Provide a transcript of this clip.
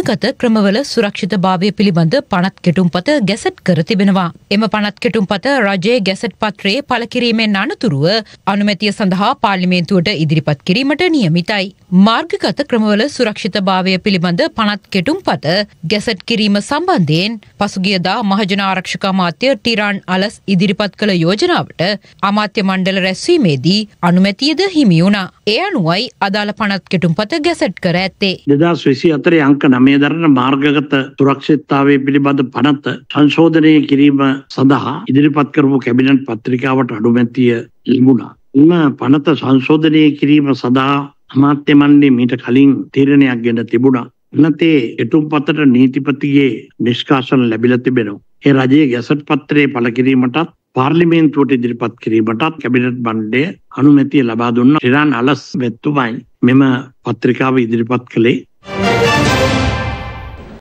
මාර්ගගත ක්‍රමවල සුරක්ෂිත භාවය පිළිබඳ පනත් කෙටුම්පත ගැසට් කර තිබෙනවා. එම පනත් කෙටුම්පත රජයේ ගැසට් පත්‍රයේ පලකිරීමෙන් අනතුරුව අනුමැතිය සඳහා පාර්ලිමේන්තුවට ඉදිරිපත් කිරීමට නියමිතයි. මාර්ගගත ක්‍රමවල සුරක්ෂිත භාවය පිළිබඳ පනත් කෙටුම්පත ගැසට් කිරීම සම්බන්ධයෙන් පසුගියදා මහජන ආරක්ෂක අමාත්‍ය ටිරාන් අලස් ඉදිරිපත් කළ යෝජනාවට අමාත්‍ය මණ්ඩල රැස්වීමේදී අනුමැතියද හිමි වුණා. ඒ අනුවයි අදාළ පනත් කෙටුම්පත ගැසට් කර ඇත්තේ. දෙදස් විසි අතරේ අංක නමේ දරන මාර්ගගත සුරක්ෂිතාවේ පිළිබඳ පනත සංශෝධනය කිරීම සඳහා ඉදිරිපත් කරපු කැබිනට් පත්‍රිකාවට අඩුමැතිය ලැබුණා. එම පනත සංශෝධනය කිරීම සඳහා අමාත්‍ය මණ්ඩේ මීට කලින් තීරණයක් ගෙන තිබුණා. එනතේ එටුම් පතට නීතිපතිගේ නිෂ්කාශන ලැබිල තිබෙනවා. ඒ රජයේ ගැසට් පත්‍රයේ පළ කිරීමටත් පාර්ලිමේන්තුවට ඉදිරිපත් කිරීමටත් කැබිනට් බණ්ඩය අනුමැතිය ලබා දුන්න ටිරාන් අලස් වෙත්තුමයි මෙම පත්‍රිකාව ඉදිරිපත් කළේ